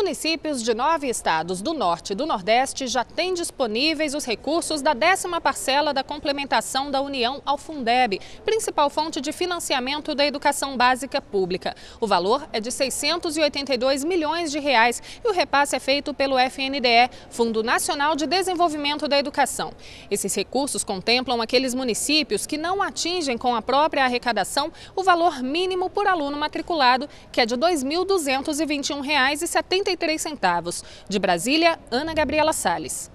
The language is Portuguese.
Municípios de nove estados do Norte e do Nordeste já têm disponíveis os recursos da décima parcela da complementação da União ao Fundeb, principal fonte de financiamento da educação básica pública. O valor é de 682 milhões de reais e o repasse é feito pelo FNDE, Fundo Nacional de Desenvolvimento da Educação. Esses recursos contemplam aqueles municípios que não atingem com a própria arrecadação o valor mínimo por aluno matriculado, que é de R$ 2.221,70 73 centavos. De Brasília, Ana Gabriela Salles.